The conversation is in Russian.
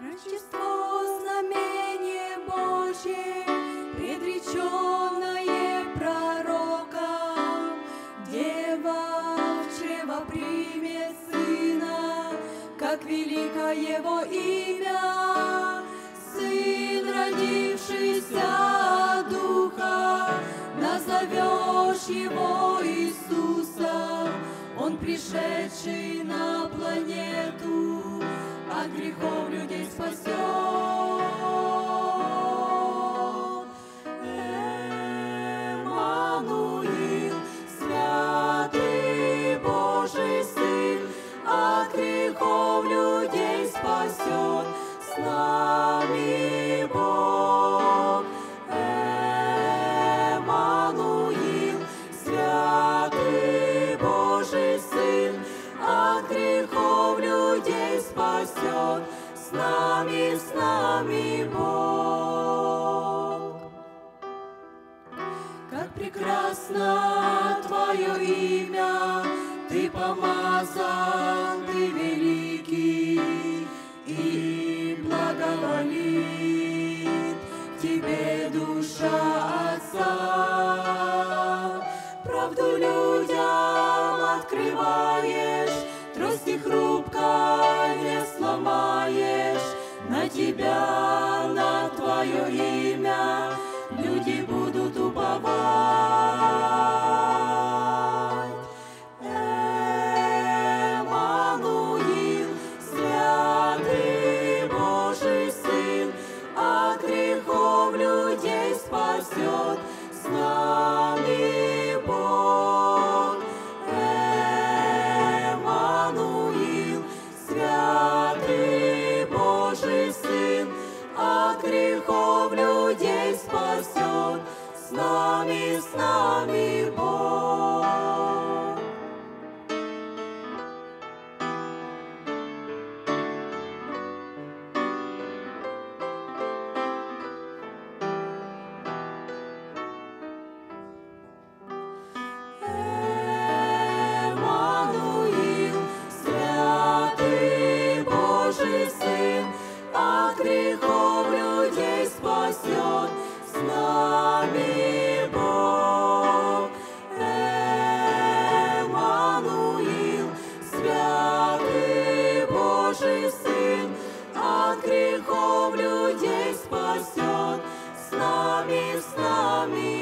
Рождество знамение Божье, предреченное пророком. Дева в чрево примет сына, как великое его имя. Сын, родившийся от Духа, назовешь его Иисусом. Он пришедший на планету, от грехов людей спасет. Эммануил, святый Божий Сын, от грехов людей спасет. С нами спасет. С нами, с нами Бог. Как прекрасно Твое имя, Ты помазан, Ты великий, и благоволит Тебе душа Отца. Правду людям открываешь, трости хрупко не сломаешь, на Тебя, на Твое имя люди будут уповать. Эммануил, святый Божий Сын, от грехов людей спасет. С нами, с нами Бог. Нами, с нами